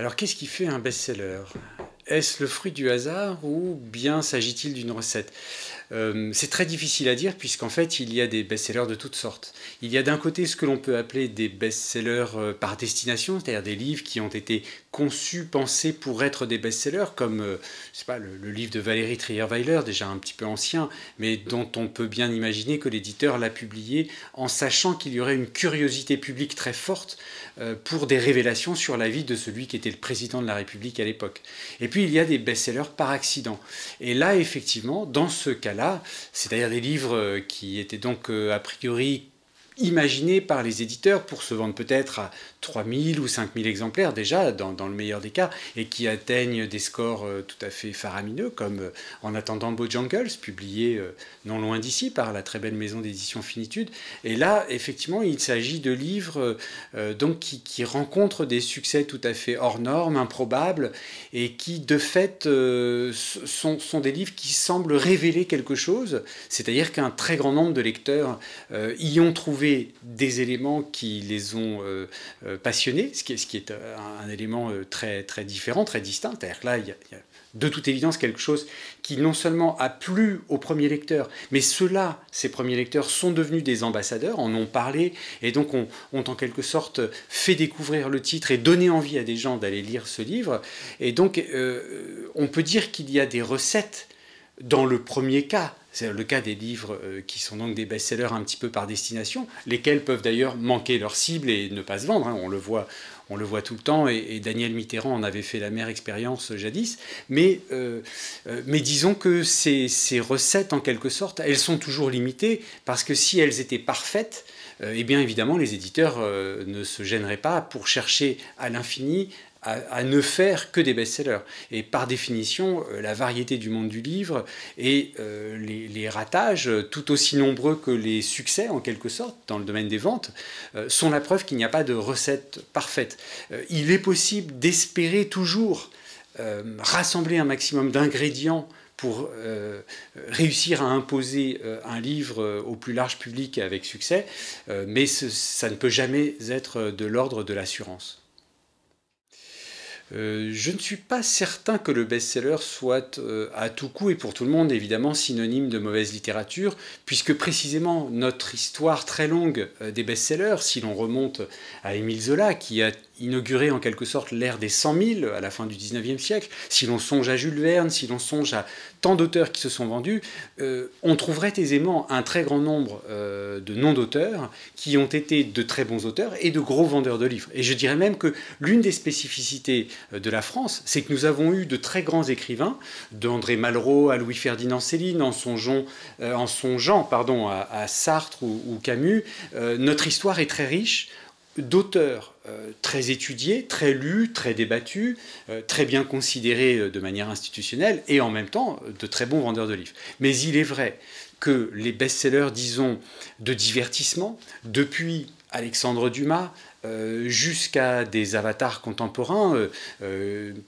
Alors qu'est-ce qui fait un best-seller? Est-ce le fruit du hasard ou bien s'agit-il d'une recette? Euh, c'est très difficile à dire puisqu'en fait il y a des best-sellers de toutes sortes. Il y a d'un côté ce que l'on peut appeler des best-sellers euh, par destination, c'est-à-dire des livres qui ont été conçus, pensés pour être des best-sellers, comme euh, pas, le, livre de Valérie Trierweiler, déjà un petit peu ancien, mais dont on peut bien imaginer que l'éditeur l'a publié en sachant qu'il y aurait une curiosité publique très forte pour des révélations sur la vie de celui qui était le président de la République à l'époque. Et puis il y a des best-sellers par accident. Et là, effectivement, dans ce cas-là, c'est-à-dire des livres euh, qui étaient donc euh, a priori imaginés par les éditeurs pour se vendre peut-être à 3000 ou 5000 exemplaires déjà, dans, le meilleur des cas, et qui atteignent des scores euh, tout à fait faramineux, comme euh, En attendant Bojangles, publié euh, non loin d'ici par la très belle maison d'édition Finitude. Et là, effectivement, il s'agit de livres donc, qui, rencontrent des succès tout à fait hors normes, improbables, et qui, de fait, sont, des livres qui semblent révéler quelque chose, c'est-à-dire qu'un très grand nombre de lecteurs y ont trouvé des éléments qui les ont euh, passionné, ce qui est, ce qui est euh, un, élément euh, très, très différent, très distinct. C'est-à-dire que là, il y, a, de toute évidence quelque chose qui non seulement a plu aux premiers lecteurs, mais ceux-là, ces premiers lecteurs, sont devenus des ambassadeurs, en ont parlé, et donc ont en quelque sorte fait découvrir le titre et donné envie à des gens d'aller lire ce livre. Et donc, on peut dire qu'il y a des recettes dans le premier cas, c'est le cas des livres euh, qui sont donc des best-sellers un petit peu par destination, lesquels peuvent d'ailleurs manquer leur cible et ne pas se vendre. Hein. On, le voit, on le voit tout le temps, et, Daniel Mitterrand en avait fait la mère expérience jadis. Mais, euh, euh, mais disons que ces, ces, recettes, en quelque sorte, elles sont toujours limitées, parce que si elles étaient parfaites, eh bien évidemment, les éditeurs ne se gêneraient pas pour chercher à l'infini à, ne faire que des best-sellers. Et par définition, euh, la variété du monde du livre et euh, les, ratages, tout aussi nombreux que les succès, en quelque sorte, dans le domaine des ventes, euh, sont la preuve qu'il n'y a pas de recette parfaite. il est possible d'espérer toujours rassembler un maximum d'ingrédients pour réussir à imposer un livre au plus large public avec succès, mais ça ne peut jamais être de l'ordre de l'assurance. Euh, je ne suis pas certain que le best-seller soit euh, à tout coup et pour tout le monde évidemment synonyme de mauvaise littérature, puisque précisément notre histoire très longue euh, des best-sellers, si l'on remonte à Émile Zola, qui a inauguré en quelque sorte l'ère des 100 000 à la fin du 19e siècle, si l'on songe à Jules Verne, si l'on songe à tant d'auteurs qui se sont vendus, on trouverait aisément un très grand nombre de noms d'auteurs qui ont été de très bons auteurs et de gros vendeurs de livres. Et je dirais même que l'une des spécificités de la France, c'est que nous avons eu de très grands écrivains, d'André Malraux à Louis-Ferdinand Céline, en, songeant, en songeant pardon, à, Sartre ou Camus. notre histoire est très riche d'auteurs euh, très étudiés, très lus, très débattus, euh, très bien considérés euh, de manière institutionnelle et en même temps de très bons vendeurs de livres. Mais il est vrai que les best-sellers, disons, de divertissement, depuis Alexandre Dumas jusqu'à des avatars contemporains,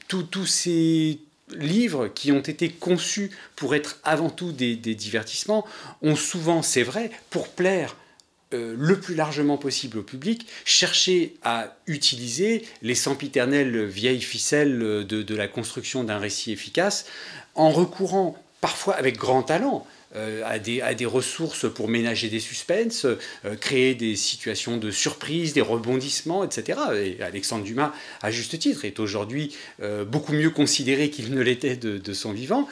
tous ces livres qui ont été conçus pour être avant tout des divertissements ont souvent, c'est vrai, pour plaire euh, le plus largement possible au public, chercher à utiliser les sempiternelles vieilles ficelles de, de la construction d'un récit efficace en recourant parfois avec grand talent euh, à, des, à, des, ressources pour ménager des suspens, euh, créer des situations de surprise, des rebondissements, etc. Et Alexandre Dumas, à juste titre, est aujourd'hui euh, beaucoup mieux considéré qu'il ne l'était de, de, son vivant.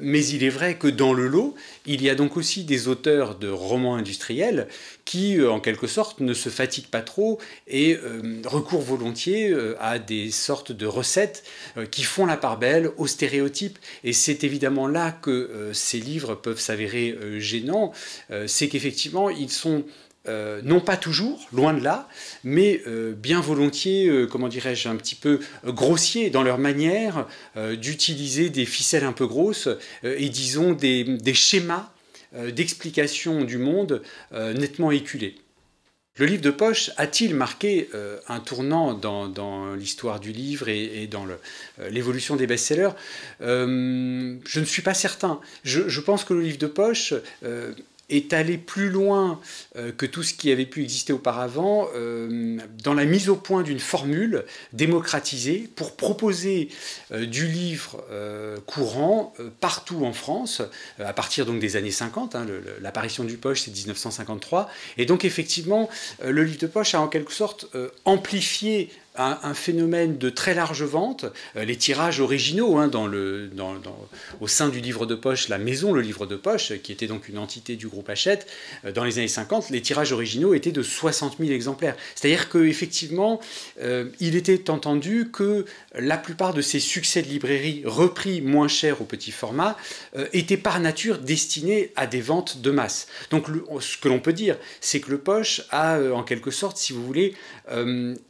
mais il est vrai que dans le lot, il y a donc aussi des auteurs de romans industriels qui, en quelque sorte, ne se fatiguent pas trop et recourent volontiers à des sortes de recettes qui font la part belle aux stéréotypes. Et c'est évidemment là que ces livres peuvent s'avérer euh, gênant, euh, c'est qu'effectivement, ils sont euh, non pas toujours, loin de là, mais bien volontiers, comment dirais-je, un petit peu grossiers dans leur manière d'utiliser des ficelles un peu grosses et disons des, des schémas d'explication du monde nettement éculés. Le livre de poche a-t-il marqué euh, un tournant dans, l'histoire du livre et, dans euh, l'évolution des best-sellers? Euh, Je ne suis pas certain. Je, pense que le livre de poche est allé plus loin euh, que tout ce qui avait pu exister auparavant euh, dans la mise au point d'une formule démocratisée pour proposer euh, du livre courant partout en France, à partir donc des années 50. Hein, L'apparition du poche, c'est 1953. Et donc effectivement, le livre de poche a en quelque sorte amplifié un, phénomène de très large vente. Euh, les tirages originaux hein, au sein du livre de poche, la maison, le livre de poche, qui était donc une entité du groupe Hachette, euh, dans les années 50, les tirages originaux étaient de 60 000 exemplaires. C'est-à-dire qu'effectivement, euh, il était entendu que la plupart de ces succès de librairie repris moins cher au petit format étaient par nature destinés à des ventes de masse. Donc ce que l'on peut dire, c'est que le poche a en quelque sorte, si vous voulez,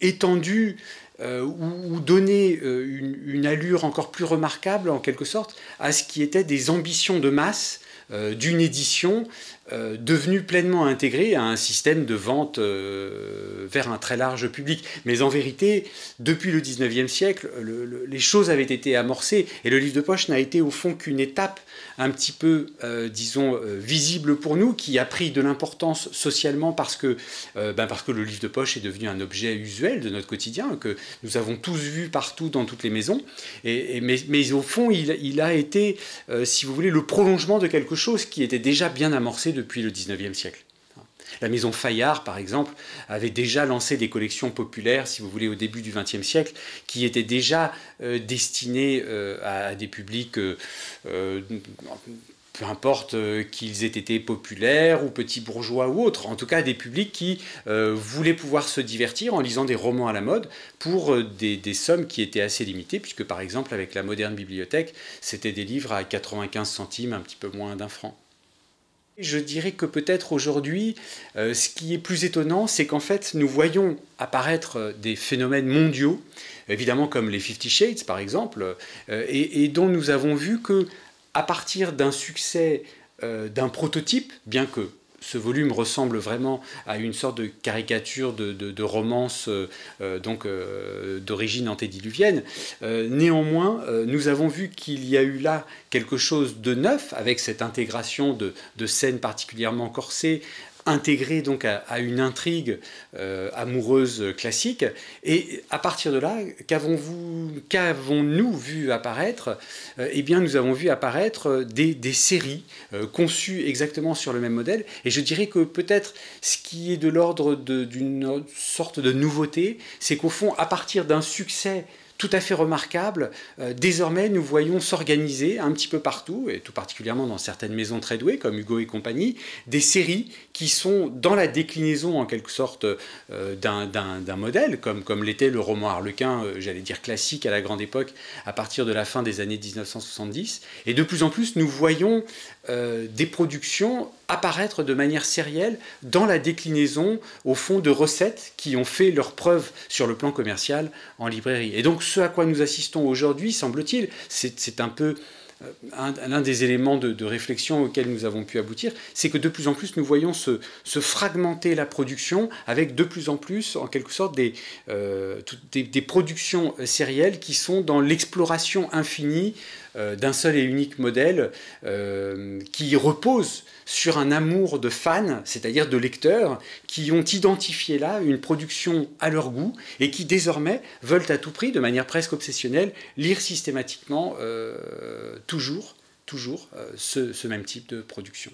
étendu euh, ou, donner euh, une, allure encore plus remarquable, en quelque sorte, à ce qui était des ambitions de masse euh, d'une édition devenue pleinement intégrée à un système de vente vers un très large public. Mais en vérité, depuis le 19e siècle, les choses avaient été amorcées et le livre de poche n'a été au fond qu'une étape un petit peu, euh, disons, euh, visible pour nous, qui a pris de l'importance socialement parce que, euh, ben parce que le livre de poche est devenu un objet usuel de notre quotidien, que nous avons tous vu partout dans toutes les maisons. Et, mais, au fond, il a été, si vous voulez, le prolongement de quelque chose qui était déjà bien amorcé depuis le 19e siècle. La maison Fayard, par exemple, avait déjà lancé des collections populaires, si vous voulez, au début du XXe siècle, qui étaient déjà euh, destinées euh, à, des publics, euh, peu importe qu'ils aient été populaires ou petits bourgeois ou autres, en tout cas des publics qui voulaient pouvoir se divertir en lisant des romans à la mode pour des, des, sommes qui étaient assez limitées, puisque par exemple avec la moderne bibliothèque, c'était des livres à 95 centimes, un petit peu moins d'un franc. Je dirais que peut-être aujourd'hui, euh, ce qui est plus étonnant, c'est qu'en fait, nous voyons apparaître euh, des phénomènes mondiaux, évidemment comme les Fifty Shades par exemple, euh, et, dont nous avons vu que à partir d'un succès d'un prototype, bien que ce volume ressemble vraiment à une sorte de caricature de, romance euh, euh, donc euh, d'origine antédiluvienne. néanmoins, nous avons vu qu'il y a eu là quelque chose de neuf avec cette intégration de, de scènes particulièrement corsées, intégré donc à, une intrigue euh, amoureuse classique. Et à partir de là, qu'avons-nous vu apparaître? Euh, Eh bien, nous avons vu apparaître des, séries euh, conçues exactement sur le même modèle. Et je dirais que peut-être ce qui est de l'ordre d'une sorte de nouveauté, c'est qu'au fond, à partir d'un succès tout à fait remarquable. Euh, désormais, nous voyons s'organiser un petit peu partout, et tout particulièrement dans certaines maisons très douées, comme Hugo et compagnie, des séries qui sont dans la déclinaison, en quelque sorte, euh, d'un modèle, comme, l'était le roman Harlequin, euh, j'allais dire classique à la grande époque, à partir de la fin des années 1970. Et de plus en plus, nous voyons des productions apparaître de manière sérielle dans la déclinaison, au fond, de recettes qui ont fait leur preuve sur le plan commercial en librairie. Et donc ce à quoi nous assistons aujourd'hui, semble-t-il, c'est un peu l'un des éléments de, réflexion auxquels nous avons pu aboutir, c'est que de plus en plus nous voyons se, fragmenter la production avec de plus en plus, en quelque sorte, des, euh, productions sérielles qui sont dans l'exploration infinie euh, d'un seul et unique modèle euh, qui repose sur un amour de fans, c'est-à-dire de lecteurs, qui ont identifié là une production à leur goût et qui désormais veulent à tout prix, de manière presque obsessionnelle, lire systématiquement euh, toujours, toujours ce même type de production.